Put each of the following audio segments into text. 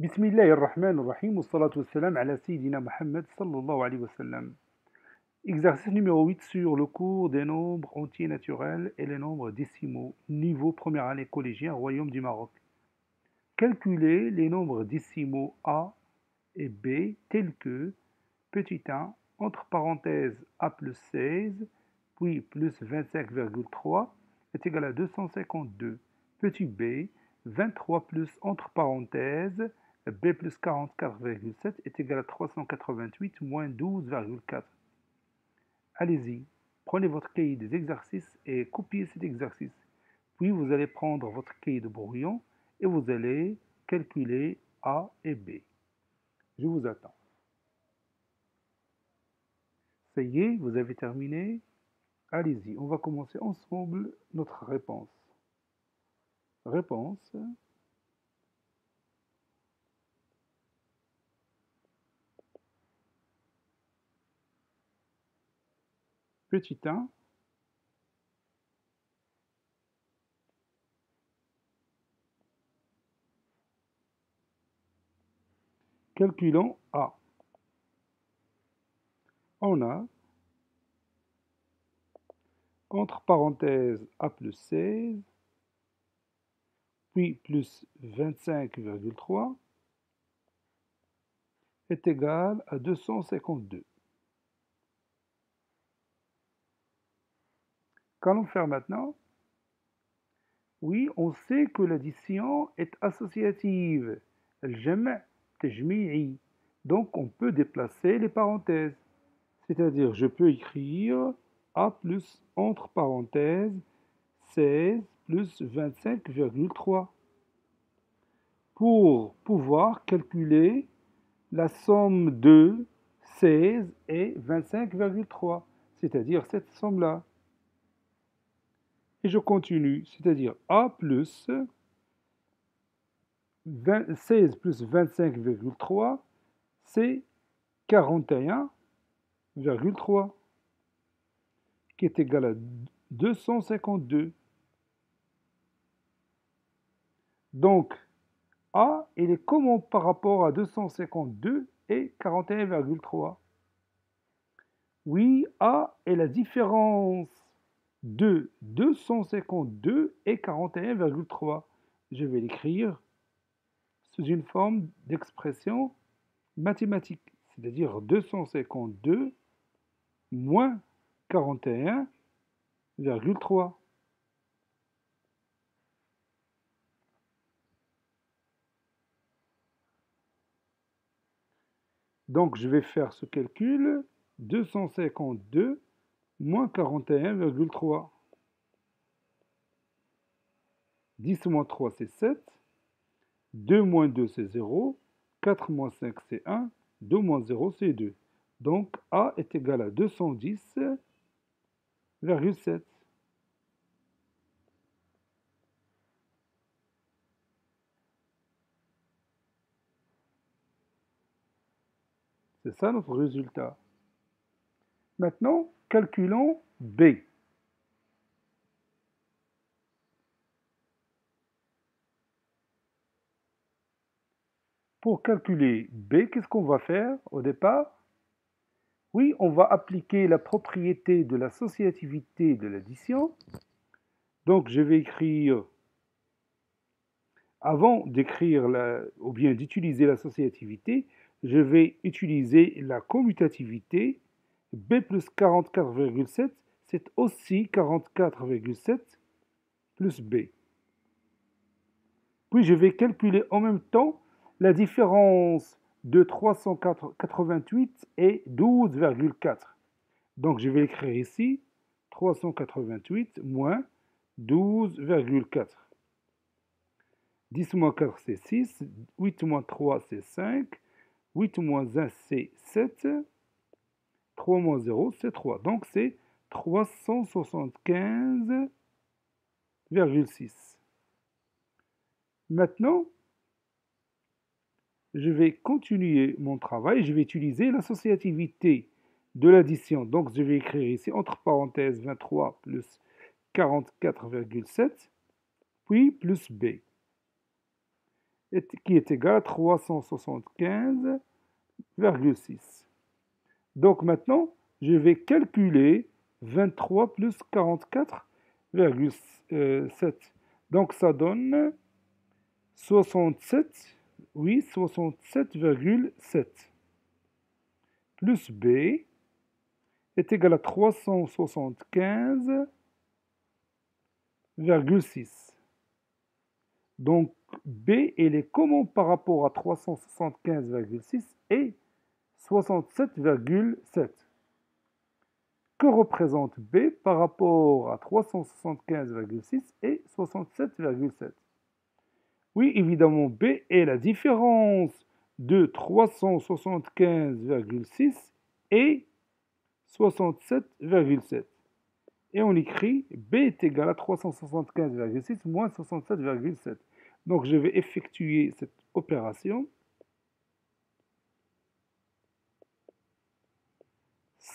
بسم الله الرحمن الرحيم والصلاة والسلام على سيدنا Muhammad sallallahu alayhi wa sallam. Exercice numéro 8 sur le cours des nombres entiers naturels et les nombres décimaux. Niveau première année collégien, Royaume du Maroc. Calculez les nombres décimaux A et B tels que petit 1 entre parenthèses A plus 16 puis plus 25,3 est égal à 252. Petit b, 23 plus entre parenthèses b plus 44,7 est égal à 388 moins 12,4. Allez-y, prenez votre cahier des exercices et copiez cet exercice. Puis vous allez prendre votre cahier de brouillon et vous allez calculer A et B. Je vous attends. Ça y est, vous avez terminé Allez-y, on va commencer ensemble notre réponse. Réponse. Petit 1. Calculons A. On a entre parenthèses A plus 16, puis plus 25,3 est égal à 252. Qu'allons faire maintenant? Oui, on sait que l'addition est associative. Donc on peut déplacer les parenthèses. C'est-à-dire, je peux écrire a plus entre parenthèses 16 plus 25,3 pour pouvoir calculer la somme de 16 et 25,3, c'est-à-dire cette somme-là. Et je continue, c'est-à-dire A plus 16 plus 25,3, c'est 41,3 qui est égal à 252. Donc, A, il est comment par rapport à 252 et 41,3 Oui, A est la différence de 252 et 41,3. Je vais l'écrire sous une forme d'expression mathématique, c'est-à-dire 252 moins 41,3. Donc je vais faire ce calcul, 252 moins 41,3. 10 moins 3 c'est 7, 2 moins 2 c'est 0, 4 moins 5 c'est 1, 2 moins 0 c'est 2. Donc A est égal à 210 c'est ça notre résultat. Maintenant, calculons B. Pour calculer B, qu'est-ce qu'on va faire au départ? Oui, on va appliquer la propriété de l'associativité de l'addition. Donc je vais écrire, avant d'écrire ou bien d'utiliser l'associativité, je vais utiliser la commutativité. B plus 44,7, c'est aussi 44,7 plus B. Puis je vais calculer en même temps la différence de 388 et 12,4. Donc je vais écrire ici 388 moins 12,4. 10 moins 4 c'est 6, 8 moins 3 c'est 5, 8 moins 1 c'est 7, 3 moins 0 c'est 3. Donc c'est 375,6. Maintenant, je vais continuer mon travail, je vais utiliser l'associativité de l'addition. Donc je vais écrire ici entre parenthèses 23 plus 44,7, puis plus B. qui est égal à 375,6. Donc maintenant, je vais calculer 23 plus 44,7. Donc ça donne 67, oui, 67,7. Plus B est égal à 375,6. Donc B, il est comment par rapport à 375,6 et 67,7 Que représente B par rapport à 375,6 et 67,7 Oui, évidemment, B est la différence de 375,6 et 67,7. Et on écrit B est égal à 375,6 moins 67,7. Donc je vais effectuer cette opération.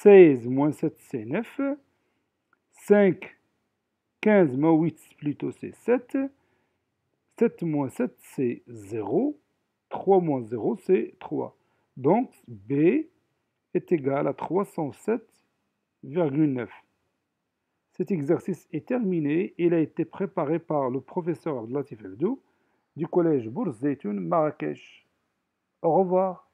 16 moins 7, c'est 9. 5, 15 moins 8, plutôt, c'est 7. 7 moins 7, c'est 0. 3 moins 0, c'est 3. Donc, B est égal à 307,9. Cet exercice est terminé. Il a été préparé par le professeur Abdelatif Abdou du collège Bourse Marrakech. Au revoir.